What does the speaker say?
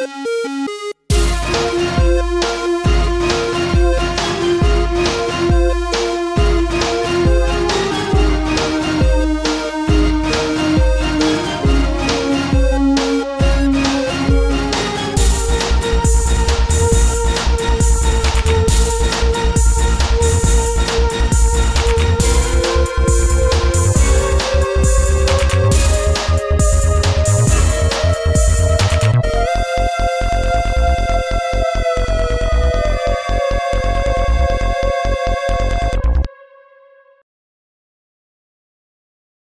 Música